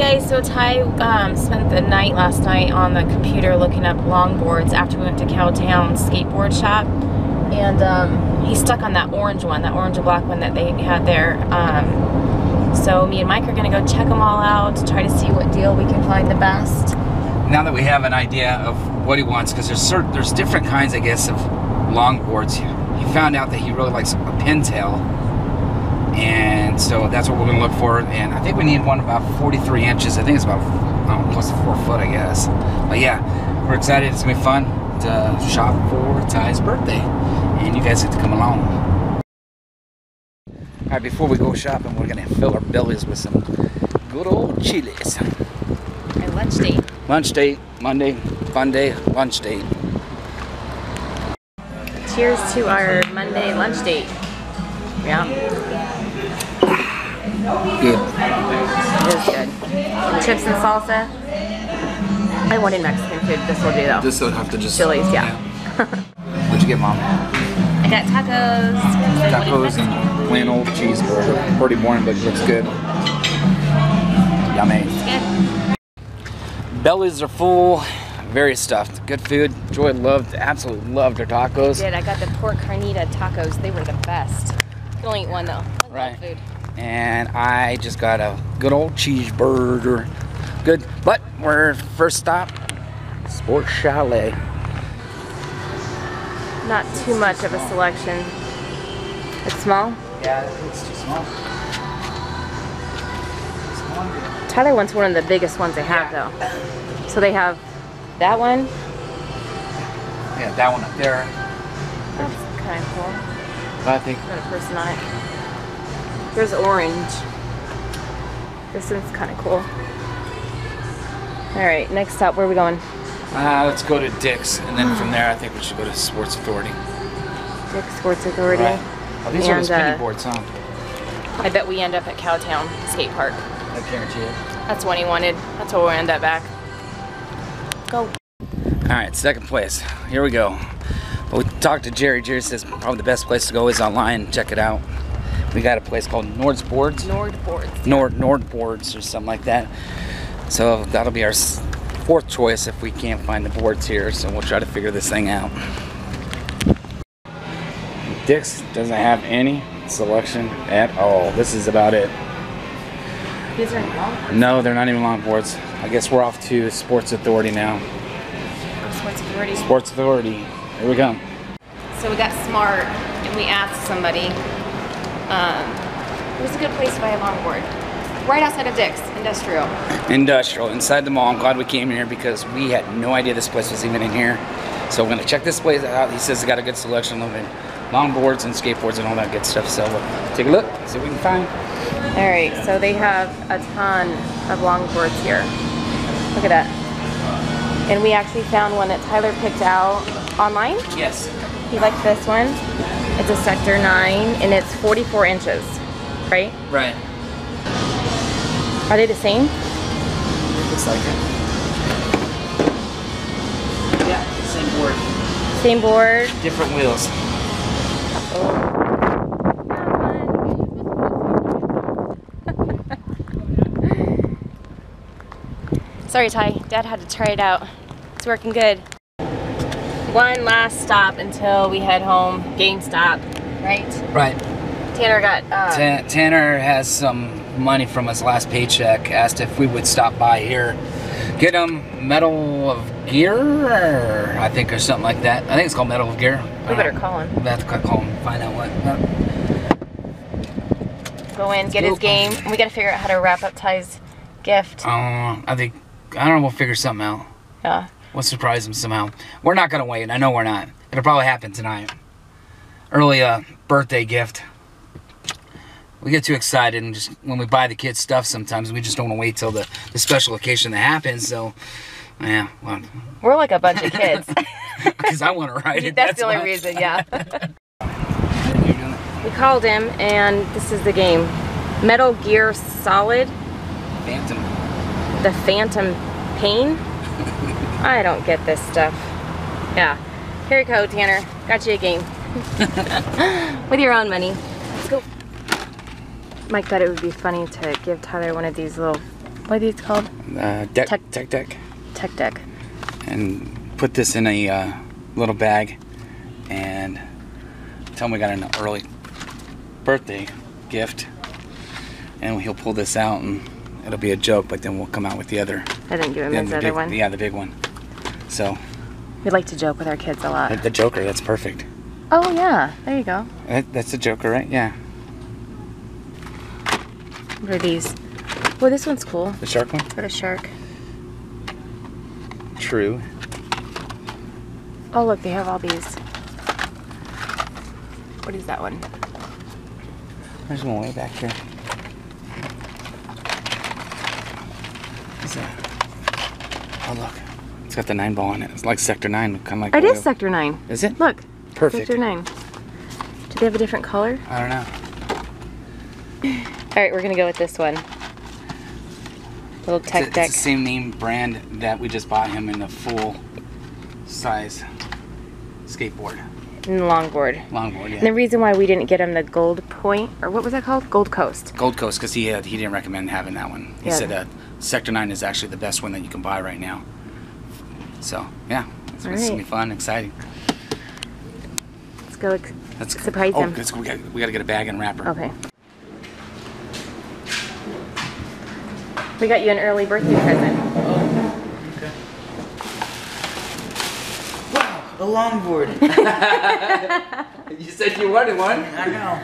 guys, so Ty um, spent the night last night on the computer looking up longboards after we went to Cowtown skateboard shop. And um, he's stuck on that orange one, that orange and black one that they had there. Um, so me and Mike are gonna go check them all out to try to see what deal we can find the best. Now that we have an idea of what he wants, because there's certain, there's different kinds, I guess, of longboards. He found out that he really likes a pintail, and so that's what we're gonna look for. And I think we need one about 43 inches. I think it's about oh, close to four foot, I guess. But yeah, we're excited. It's gonna be fun to shop for Ty's birthday, and you guys get to come along. All right, before we go shopping, we're gonna fill our bellies with some good old chilies. Our lunch date. Lunch date, Monday, fun day, lunch date. Cheers to our Monday lunch date. Yeah, Good. it is good. Chips and salsa. I wanted Mexican food. This will do though. This will have to just. Chili's, yeah. What'd you get, Mom? I got tacos. Tacos and plain old cheeseburger. Pretty boring, but it looks good. Yummy. Good. Bellies are full, very stuffed. Good food. Joy loved, absolutely loved her tacos. Did I got the pork carnita tacos? They were the best. You can only eat one though. I Right. Food. And I just got a good old cheeseburger. Good. But we're first stop, Sports Chalet. Not too much of a selection. It's small. Yeah, it's too small. Tyler wants one of the biggest ones they have Yeah. though. So they have that one. Yeah, that one up there. That's kind of cool. But I think Got a person on it. There's orange. This one's kind of cool. All right, next stop. Where are we going? Uh, let's go to Dick's, and then from there, I think we should go to Sports Authority. Dick's Sports Authority. Right. Oh, these are the And, spinning uh, boards, huh? I bet we end up at Cowtown Skate Park. I guarantee it. That's what he wanted. That's where we'll end up back. Go. All right, second place. Here we go. We talked to Jerry. Jerry says probably the best place to go is online. Check it out. We got a place called Nord's Boards. Nord boards. Nord Nord Boards or something like that. So that'll be our fourth choice if we can't find the boards here. So we'll try to figure this thing out. Dick's doesn't have any selection at all. This is about it. These are long. No, they're not even longboards. I guess we're off to Sports Authority now. Sports Authority. Sports Authority. Here we go. So we got smart and we asked somebody, um, was a good place to buy a longboard? Right outside of Dick's Industrial. Industrial inside the mall. I'm glad we came here because we had no idea this place was even in here. So we're gonna check this place out. He says it's got a good selection of longboards and skateboards and all that good stuff. So we'll take a look, see what we can find. All right, so they have a ton of longboards here. Look at that. And we actually found one that Tyler picked out online. Yes. He liked this one. It's a Sector 9 and it's 44 inches, right? Right. Are they the same? Looks like it. Yeah, same board. Same board. Different wheels. Sorry, Ty. Dad had to try it out. It's working good. One last stop until we head home. GameStop, right? Right. Tanner got. Uh, Ta- Tanner has some money from his last paycheck. Asked if we would stop by here, get him Medal of Gear, I think, or something like that. I think it's called Medal of Gear. we better call him. We have to call him, find out what. Go in, get his game. We got to figure out how to wrap up Ty's gift. Uh, I think I don't know. We'll figure something out. Yeah. We'll surprise him somehow. We're not gonna wait. I know we're not. It'll probably happen tonight. Early uh, birthday gift. We get too excited and just when we buy the kids stuff, sometimes we just don't want to wait till the, the special occasion that happens. So, yeah, well, We're like a bunch of kids. because I want to ride it. That's the only why. reason, yeah. You're doing it. we called him, and this is the game Metal Gear Solid, Phantom. the Phantom Pain. I don't get this stuff. Yeah. Here you go, Tanner. Got you a game. With your own money. Let's go. Mike thought it would be funny to give Tyler one of these little What are these called? uh, deck, Tech- tech deck, Tech deck. and put this in a uh, little bag, and tell him we got an early birthday gift, and he'll pull this out, and it'll be a joke, but then we'll come out with the other, I didn't give him the, his the other big, one. yeah, the big one. So We like to joke with our kids a lot. the Joker, that's perfect. Oh yeah, there you go. That, that's the Joker, right? Yeah, What are these? Well, this one's cool. the shark one. For a shark. True. Oh look, they have all these. What is that one? There's one way back here. Is that? Oh look, it's got the nine ball on it. It's like Sector Nine, kind of like. It is the. Sector 9. Is it? Look. Perfect. Sector 9. Do they have a different color? I don't know. Alright, we're gonna go with this one. Little It's, tech a- it's deck. the same name brand that we just bought him in the full size skateboard, And longboard. longboard. And the reason why we didn't get him the Gold Point, or what was that called? Gold Coast. Gold Coast, because he had, he didn't recommend having that one. He Yeah. said uh, Sector Nine is actually the best one that you can buy right now. So yeah, it's, it's gonna be Alright. fun, exciting. Let's go ex- Let's surprise oh, him. let's- we got we got to get a bag and wrapper. Okay. We got you an early birthday present. Oh, Okay. Wow, a longboard. You said you wanted one. I know.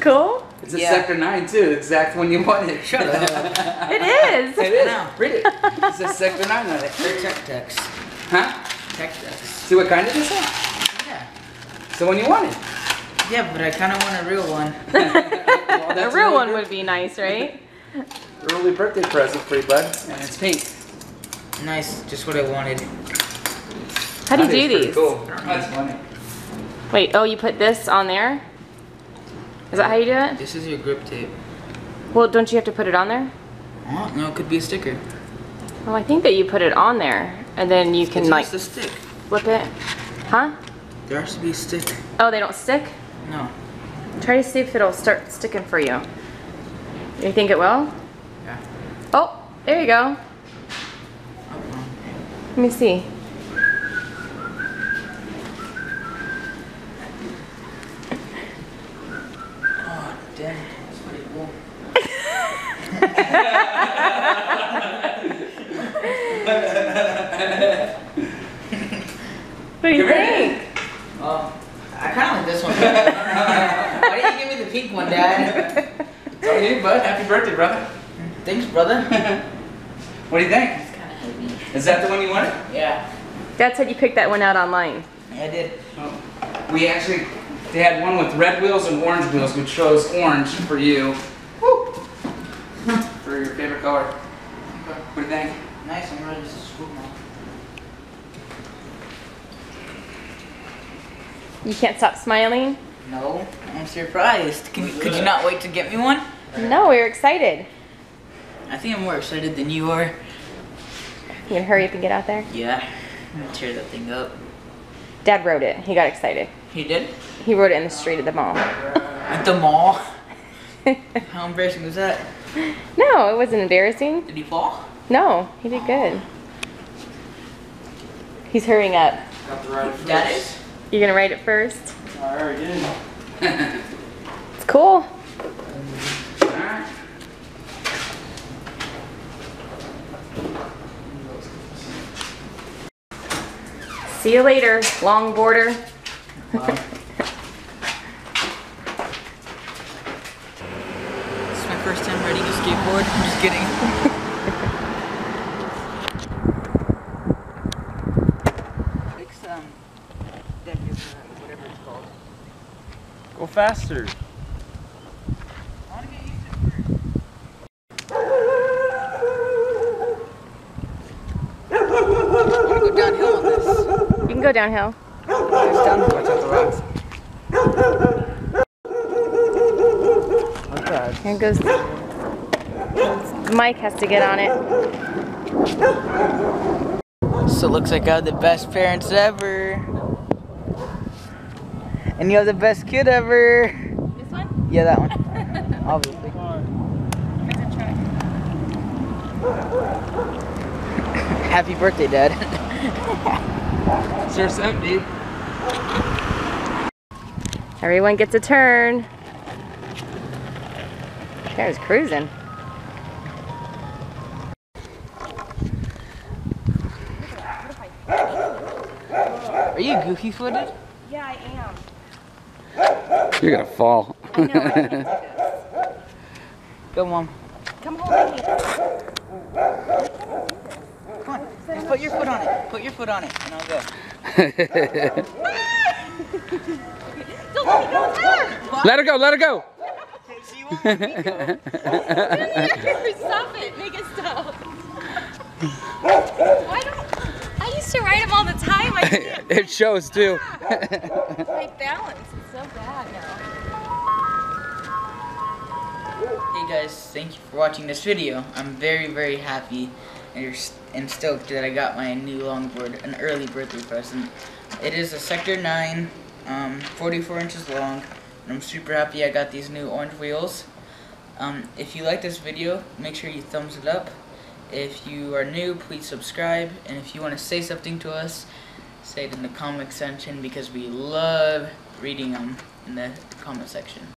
Cool? It's a Yeah. Sector 9 too, the exact one you wanted. Shut up. It is! It is. know. Read it. It says Sector 9 on it. They're tech decks. Huh? Tech decks. See what kind it is? Yeah. It's the one you wanted. Yeah, but I kind of want a real one. A real one would be nice, right? Early birthday present for you, bud. And it's pink. Nice, just what I wanted. How do you That is do these? Cool. That's funny. Wait, oh, you put this on there? Is that how you do it? This is your grip tape. Well, don't you have to put it on there? Oh, no, it could be a sticker. Well, I think that you put it on there, and then you can It's like a stick. flip it. Huh? There has to be a stick. Oh, they don't stick? No. Try to see if it'll start sticking for you. You think it will? Yeah. Oh, there you go. Let me see. Oh, damn. That's pretty cool. What do you think? Oh, I kind of like this one. Why didn't you give me the pink one, Dad? It's on you, bud. Happy birthday, brother. Thanks, brother. What do you think? It's kind of heavy. Is that the one you wanted? Yeah. Dad said you picked that one out online. I did. Oh. We actually, they had one with red wheels and orange wheels. We chose orange for you. Woo! For your favorite color. What do you think? Nice, I'm ready to swoop now. You can't stop smiling? No, I'm surprised. Can, could you not wait to get me one? No, we're excited. I think I'm more excited than you are. You gonna hurry up and get out there? Yeah. I'm gonna tear that thing up. Dad rode it. He got excited. He did? He rode it in the street at the mall. At the mall? How embarrassing was that? No, it wasn't embarrassing. Did he fall? No, he did good. He's hurrying up. Got the right That is? You're gonna write it first? I already did. It's cool. Alright. See you later, long border. This is my first time riding a skateboard. I'm just kidding. Fix, um, deck is, uh, whatever it's called. Go faster. I wanna get used to it first. I wanna go downhill with this. You can go downhill. It's down Watch out the rocks. Okay. Here goes. Mike has to get on it. So it looks like I have the best parents ever. And you have the best kid ever. This one? Yeah, that one. Obviously. Happy birthday, Dad. Sir, something, dude. Everyone gets a turn. There's cruising. Are you goofy footed? Yeah, I am. You're gonna fall. I know. I can't do this. Go, Mom. Come hold me. Come on. Just put your foot on it. Put your foot on it, and I'll go. Don't let me go there. let her go, let her go. She won't let me go. stop it. Make it stop. Why don't I used to ride them all the time. I it shows too. My balance Hey guys, thank you for watching this video. I'm very, very happy and and stoked that I got my new longboard, an early birthday present. It is a Sector 9, um, 44 inches long, and I'm super happy I got these new orange wheels. Um, if you like this video, make sure you thumbs it up. If you are new, please subscribe, and if you want to say something to us, say it in the comment section because we love reading them in the comment section.